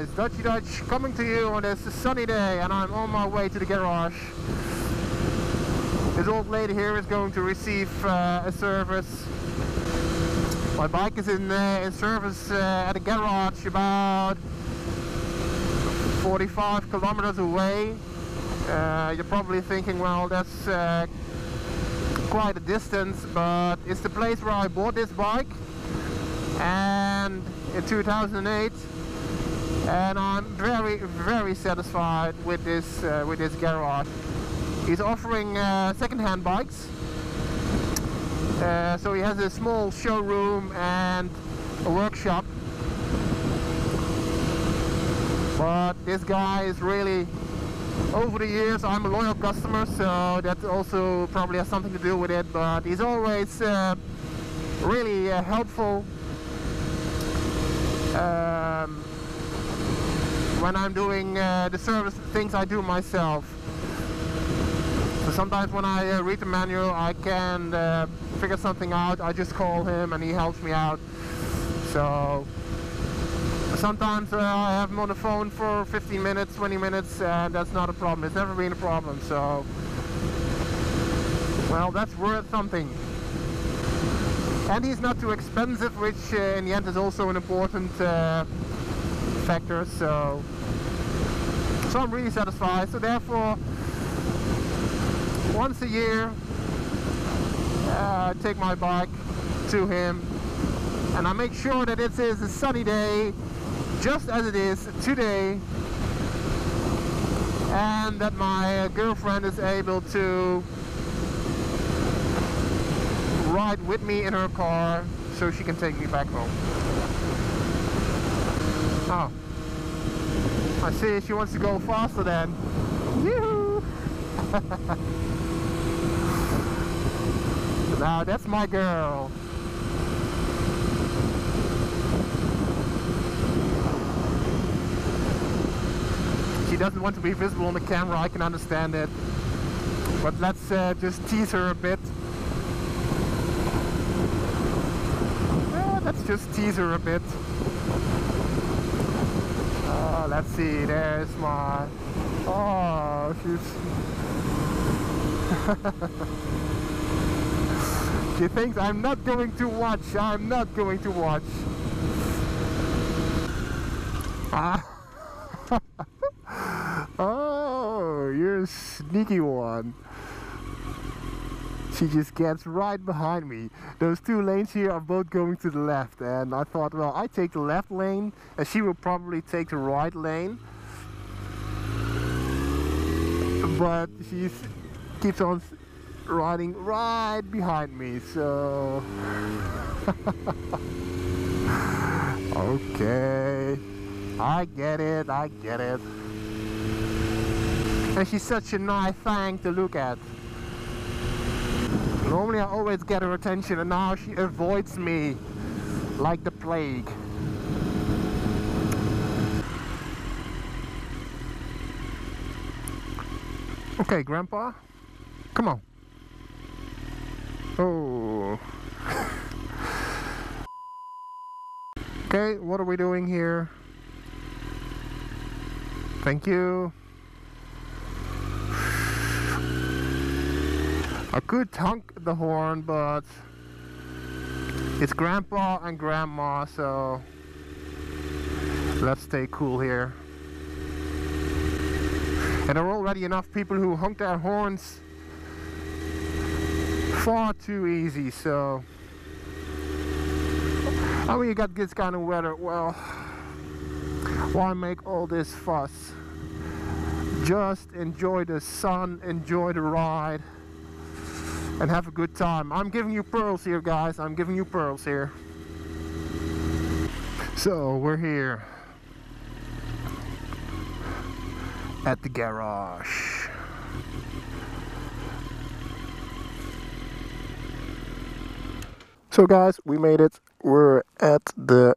guys, Dutchy Dutch coming to you on this sunny day and I'm on my way to the garage. This old lady here is going to receive uh, a service. My bike is in, uh, in service uh, at a garage about 45 kilometers away. Uh, you're probably thinking, well, that's uh, quite a distance, but it's the place where I bought this bike and in 2008 and I'm very very satisfied with this uh, with this garage he's offering uh, second-hand bikes. Uh, so he has a small showroom and a workshop. But this guy is really over the years I'm a loyal customer so that also probably has something to do with it. But he's always uh, really uh, helpful. Um, when I'm doing uh, the service things I do myself. So sometimes when I uh, read the manual I can uh, figure something out, I just call him and he helps me out. So sometimes uh, I have him on the phone for 15 minutes, 20 minutes and that's not a problem. It's never been a problem. So well that's worth something and he's not too expensive which uh, in the end is also an important so so I'm really satisfied so therefore once a year uh, I take my bike to him and I make sure that it is a sunny day just as it is today and that my girlfriend is able to ride with me in her car so she can take me back home. Oh. I see she wants to go faster then. Yoo! now that's my girl. She doesn't want to be visible on the camera, I can understand it. But let's uh, just tease her a bit. let's just tease her a bit. Uh, let's see, there's my... Oh, she's... she thinks I'm not going to watch, I'm not going to watch. Ah. oh, you're a sneaky one she just gets right behind me. Those two lanes here are both going to the left and I thought, well, I take the left lane and she will probably take the right lane. But she keeps on riding right behind me, so... okay, I get it, I get it. And she's such a nice thing to look at. Normally I always get her attention and now she avoids me like the plague. Okay, Grandpa, come on. Oh. okay, what are we doing here? Thank you. I could honk the horn, but it's grandpa and grandma, so let's stay cool here. And there are already enough people who honk their horns far too easy, so how oh, you got this kind of weather? Well, why make all this fuss? Just enjoy the sun, enjoy the ride and have a good time. I'm giving you pearls here, guys. I'm giving you pearls here. So, we're here at the garage. So guys, we made it. We're at the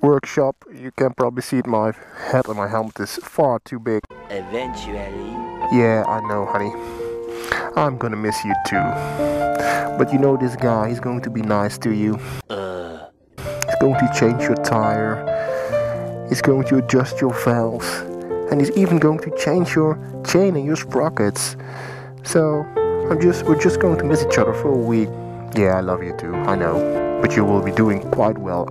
workshop. You can probably see it. My head and my helmet is far too big. Eventually. Yeah, I know, honey. I'm gonna miss you too. But you know this guy, he's going to be nice to you. Uh. He's going to change your tire. He's going to adjust your valves. And he's even going to change your chain and your sprockets. So, I'm just we're just going to miss each other for a week. Yeah, I love you too, I know. But you will be doing quite well.